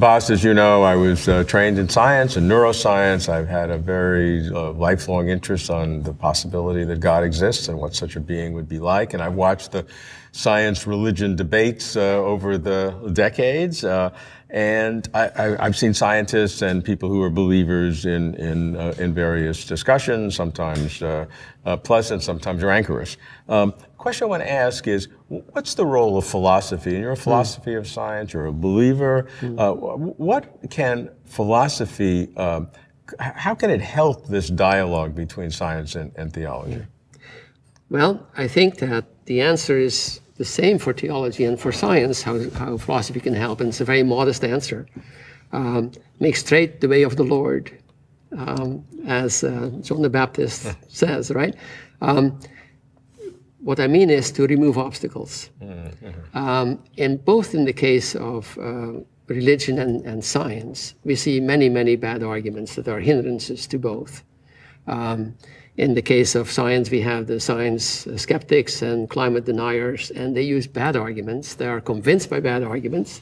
Bas, as you know, I was uh, trained in science and neuroscience. I've had a very uh, lifelong interest on the possibility that God exists and what such a being would be like. And I've watched the science religion debates uh, over the decades. Uh, and I, have seen scientists and people who are believers in, in, uh, in various discussions, sometimes uh, uh, pleasant, sometimes rancorous. Um, question I want to ask is what's the role of philosophy? And you're a hmm. philosophy mm. of science, you're a believer. Mm. what can philosophy, um, how can it help this dialogue between science and, and theology? Well, I think that the answer is the same for theology and for science, how, how philosophy can help. And it's a very modest answer. Um, make straight the way of the Lord, um, as uh, John the Baptist says, right? Um, what I mean is to remove obstacles. Mm-hmm. Um, and both in the case of uh, religion and, and, science, we see many, many bad arguments that are hindrances to both. Um, in the case of science, we have the science skeptics and climate deniers, and they use bad arguments. They are convinced by bad arguments.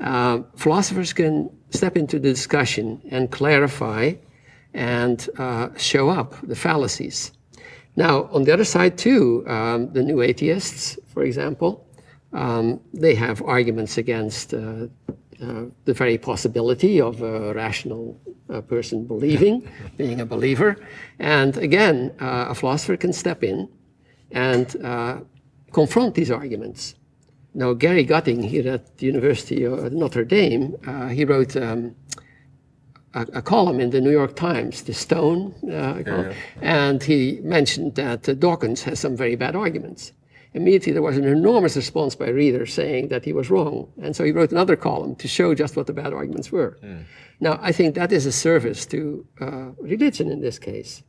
Uh, philosophers can step into the discussion and clarify and uh, show up the fallacies. Now, on the other side, too, um, the new atheists, for example, um, they have arguments against uh, uh, the very possibility of a rational uh, person believing, being a believer. And again, uh, a philosopher can step in and uh, confront these arguments. Now, Gary Gutting here at the University of Notre Dame, uh, he wrote um, a, a, column in the New York Times, The Stone, yeah, yeah. and he mentioned that Dawkins has some very bad arguments immediately there was an enormous response by readers saying that he was wrong. And so he wrote another column to show just what the bad arguments were. Mm. Now, I think that is a service to uh, religion in this case.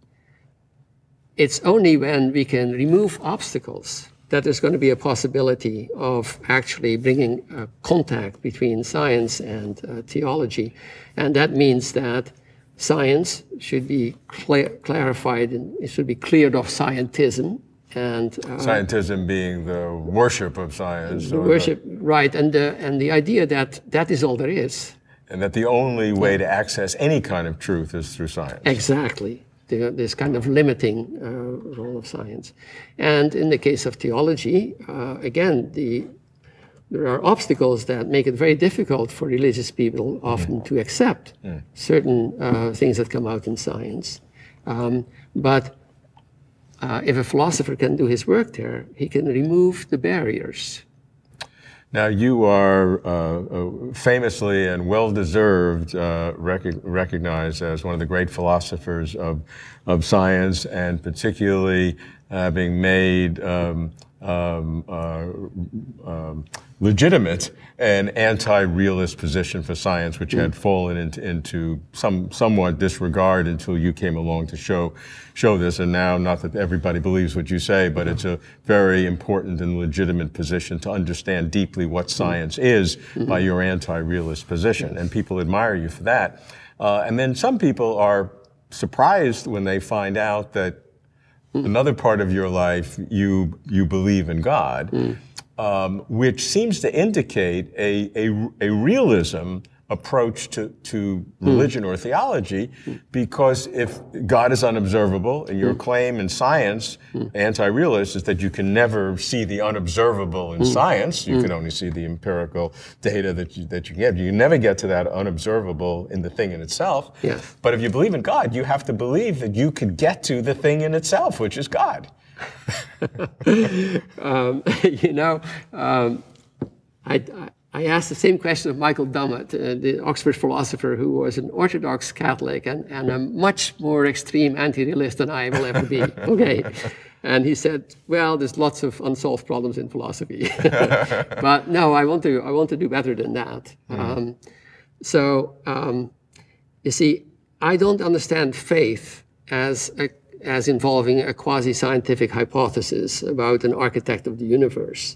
It's only when we can remove obstacles that there's going to be a possibility of actually bringing uh, contact between science and uh, theology. And that means that science should be cl clarified and it should be cleared of scientism and uh, scientism being the worship of science. The worship, the, right, and the and the idea that that is all there is. And that the only way to access any kind of truth is through science. Exactly. The, this kind of limiting uh, role of science. And in the case of theology, uh, again, the, there are obstacles that make it very difficult for religious people often mm. to accept mm. certain uh, things that come out in science. Um, but uh, if a philosopher can do his work there, he can remove the barriers. Now, you are uh, uh famously and well deserved uh, rec recognized as one of the great philosophers of, of science, and particularly having made um, um, uh, um, legitimate an anti-realist position for science, which had fallen into, into some somewhat disregard until you came along to show show this. And now, not that everybody believes what you say, but it's a very important and legitimate position to understand deeply what science is by your anti-realist position, and people admire you for that. Uh, and then some people are surprised when they find out that another part of your life you you believe in God. Mm um, which seems to indicate a, a, a realism approach to, to religion mm. or theology because if God is unobservable and your mm. claim in science, mm. anti-realist, is that you can never see the unobservable in science. You can only see the empirical data that you, that you get. You never get to that unobservable in the thing in itself. Yes. But if you believe in God, you have to believe that you could get to the thing in itself, which is God. um, you know, um, I, I, asked the same question of Michael Dummett, uh, the Oxford philosopher who was an Orthodox Catholic and, and a much more extreme anti-realist than I will ever be. okay. And he said, well, there's lots of unsolved problems in philosophy. but no, I want to, I want to do better than that. Mm. Um, so, um, you see, I don't understand faith as a as involving a quasi-scientific hypothesis about an architect of the universe.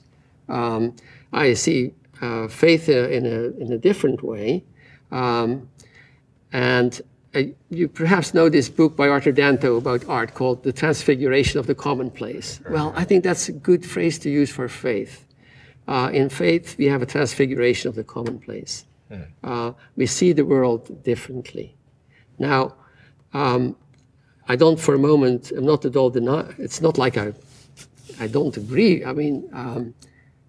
Um, I see uh, faith in a, in a different way. Um, and uh, you perhaps know this book by Arthur Danto about art called The Transfiguration of the Commonplace. Well, I think that's a good phrase to use for faith. Uh, in faith, we have a transfiguration of the commonplace. Uh, we see the world differently. Now, um, I don't for a moment, I'm not at all deny, it's not like I, I don't agree. I mean, um,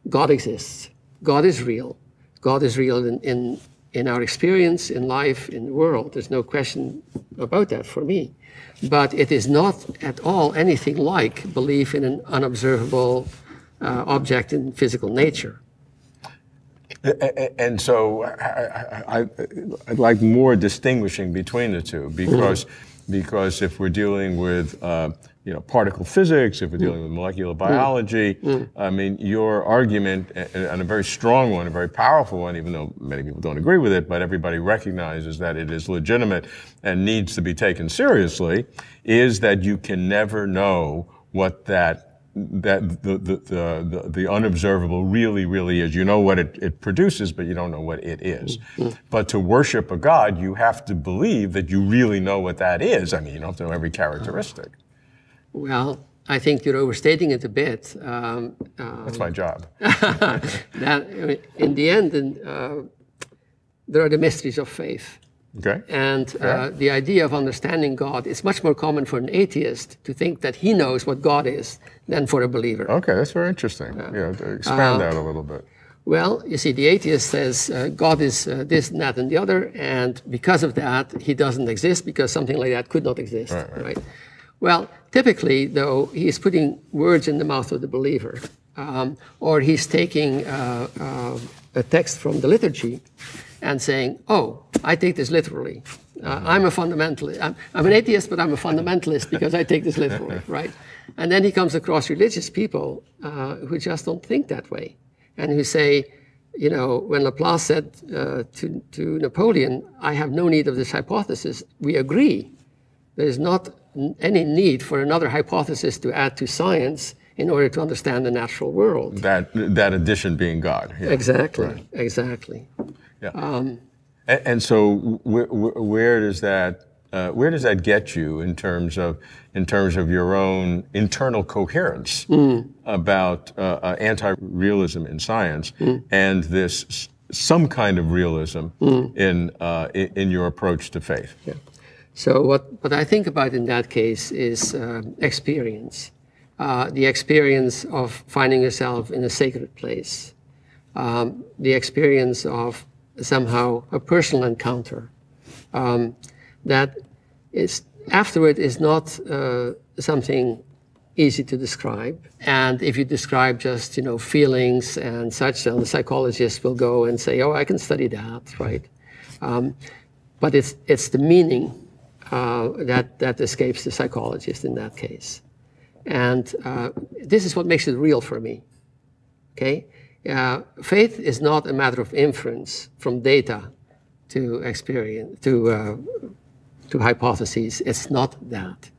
God exists. God is real. God is real in, in, in our experience, in life, in the world. There's no question about that for me. But it is not at all anything like belief in an unobservable uh, object in physical nature. And so I, would like more distinguishing between the two because, mm. because if we're dealing with uh, you know, particle physics, if we're dealing with molecular mm. biology, mm. I mean, your argument, and a very strong one, a very powerful one, even though many people don't agree with it, but everybody recognizes that it is legitimate and needs to be taken seriously, is that you can never know what that that the, the, the, the, unobservable really, really is. You know what it, it produces, but you don't know what it is. Mm-hmm. But to worship a God, you have to believe that you really know what that is. I mean, you don't have to know every characteristic. Well, I think you're overstating it a bit. Um, um, That's my job. that, in the end, uh, there are the mysteries of faith. Okay. And uh, the idea of understanding God is much more common for an atheist to think that he knows what God is than for a believer. Okay, that's very interesting. Yeah, yeah expand uh, that a little bit. Well, you see, the atheist says uh, God is uh, this, and that, and the other, and because of that, he doesn't exist because something like that could not exist, right? right. right? Well, typically, though, he's putting words in the mouth of the believer, um, or he's taking uh, uh, a text from the liturgy and saying, oh, I take this literally. Uh, I'm a fundamentalist. I'm, I'm, an atheist, but I'm a fundamentalist because I take this literally, right? And then he comes across religious people uh, who just don't think that way and who say, you know, when Laplace said uh, to, to Napoleon, I have no need of this hypothesis, we agree. There's not any need for another hypothesis to add to science in order to understand the natural world. That, that addition being God. Yeah. Exactly, right. exactly. Yeah. Um, and, and, so, where, where does that uh, where does that get you in terms of in terms of your own internal coherence mm. about uh, uh, anti-realism in science mm. and this some kind of realism mm. in, uh, in, in your approach to faith? Yeah. So what what I think about in that case is uh, experience, uh, the experience of finding yourself in a sacred place, um, the experience of somehow a personal encounter um, that is afterward is not uh, something easy to describe. And if you describe just you know feelings and such, then the psychologist will go and say, "Oh, I can study that," right? Um, but it's it's the meaning uh, that that escapes the psychologist in that case, and uh, this is what makes it real for me. Okay, uh, faith is not a matter of inference from data to experience to uh, to hypotheses. It's not that.